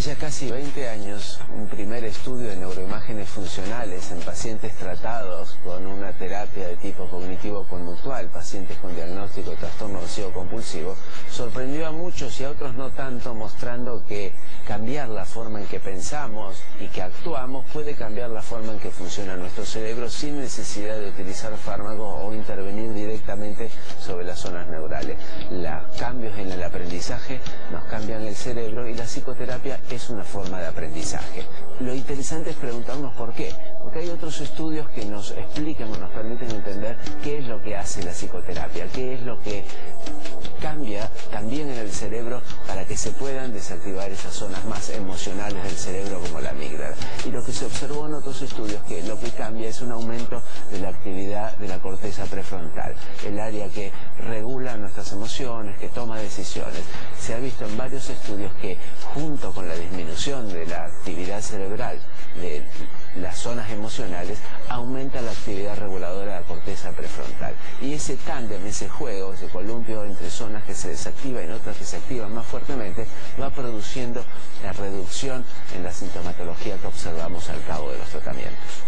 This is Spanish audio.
ya casi 20 años, un primer estudio de neuroimágenes funcionales en pacientes tratados con una terapia de tipo cognitivo-conductual, pacientes con diagnóstico de trastorno obsesivo-compulsivo, sorprendió a muchos y a otros no tanto, mostrando que cambiar la forma en que pensamos y que actuamos puede cambiar la forma en que funciona nuestro cerebro sin necesidad de utilizar fármacos o intervenir directamente sobre las zonas neurales. Los cambios en el aprendizaje nos cambian el cerebro y la psicoterapia es una forma de aprendizaje. Lo interesante es preguntarnos por qué, porque hay otros estudios que nos explican o nos permiten entender qué es lo que hace la psicoterapia, qué es lo que cambia también en el cerebro para que se puedan desactivar esas zonas más emocionales del cerebro como la amígdala. Y lo que se observó en otros estudios que lo que cambia es un aumento de la actividad de la corteza prefrontal, el área que regula nuestras emociones, que toma decisiones. Se ha visto en varios estudios que junto con la disminución de la actividad cerebral de las zonas emocionales, aumenta la actividad reguladora de la corteza prefrontal. Y ese tándem, ese juego, ese columpio entre zonas que se desactivan y otras que se activan más fuertemente, va produciendo la reducción en la sintomatología que observamos al cabo de los tratamientos.